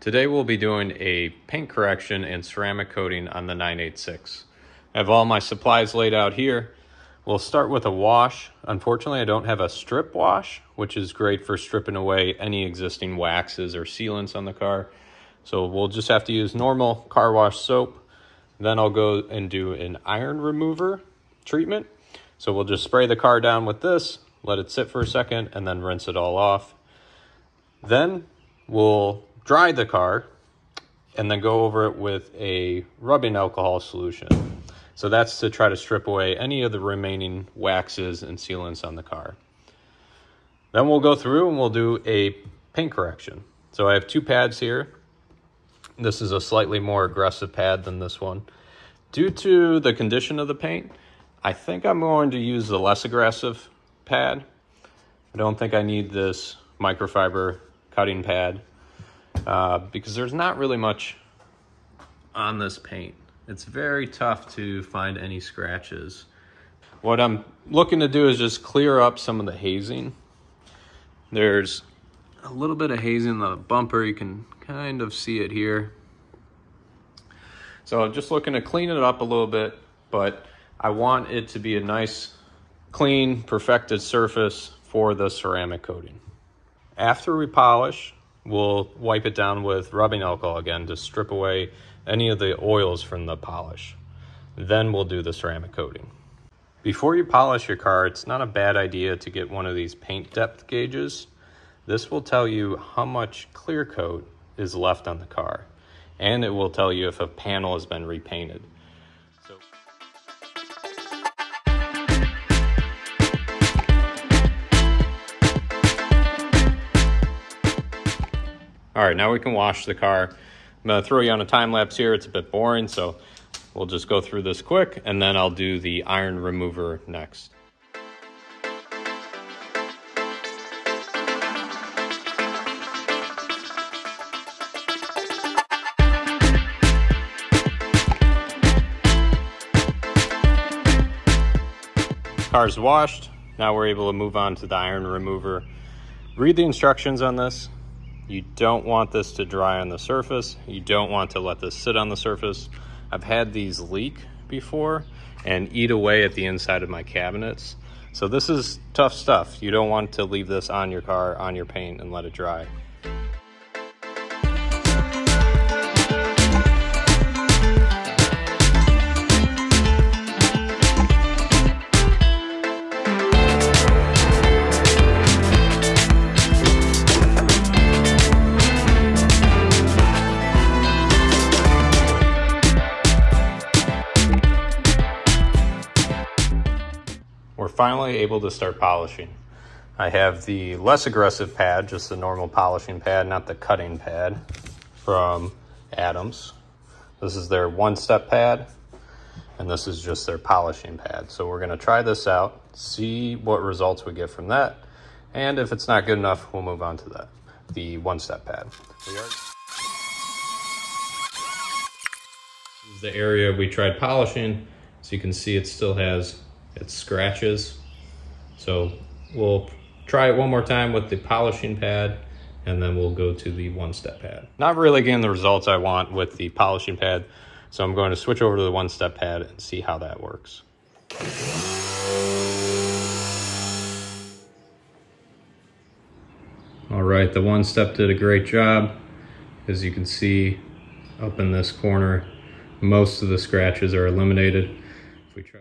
Today we'll be doing a paint correction and ceramic coating on the 986. I have all my supplies laid out here. We'll start with a wash. Unfortunately, I don't have a strip wash, which is great for stripping away any existing waxes or sealants on the car. So we'll just have to use normal car wash soap. Then I'll go and do an iron remover treatment. So we'll just spray the car down with this, let it sit for a second, and then rinse it all off. Then we'll dry the car and then go over it with a rubbing alcohol solution. So that's to try to strip away any of the remaining waxes and sealants on the car. Then we'll go through and we'll do a paint correction. So I have two pads here. This is a slightly more aggressive pad than this one. Due to the condition of the paint, I think I'm going to use the less aggressive pad. I don't think I need this microfiber cutting pad uh, because there's not really much on this paint. It's very tough to find any scratches. What I'm looking to do is just clear up some of the hazing. There's a little bit of hazing on the bumper. You can kind of see it here. So I'm just looking to clean it up a little bit, but I want it to be a nice, clean, perfected surface for the ceramic coating. After we polish, we'll wipe it down with rubbing alcohol again to strip away any of the oils from the polish. Then we'll do the ceramic coating. Before you polish your car, it's not a bad idea to get one of these paint depth gauges. This will tell you how much clear coat is left on the car, and it will tell you if a panel has been repainted. All right, now we can wash the car. I'm gonna throw you on a time lapse here. It's a bit boring, so we'll just go through this quick and then I'll do the iron remover next. Car's washed. Now we're able to move on to the iron remover. Read the instructions on this. You don't want this to dry on the surface. You don't want to let this sit on the surface. I've had these leak before and eat away at the inside of my cabinets. So this is tough stuff. You don't want to leave this on your car, on your paint and let it dry. We're finally able to start polishing. I have the less aggressive pad, just the normal polishing pad, not the cutting pad from Adams. This is their one-step pad, and this is just their polishing pad. So we're gonna try this out, see what results we get from that, and if it's not good enough, we'll move on to that, the one-step pad. This is the area we tried polishing. So you can see it still has it scratches. So we'll try it one more time with the polishing pad and then we'll go to the one-step pad. Not really getting the results I want with the polishing pad, so I'm going to switch over to the one-step pad and see how that works. All right, the one-step did a great job. As you can see up in this corner, most of the scratches are eliminated. If we try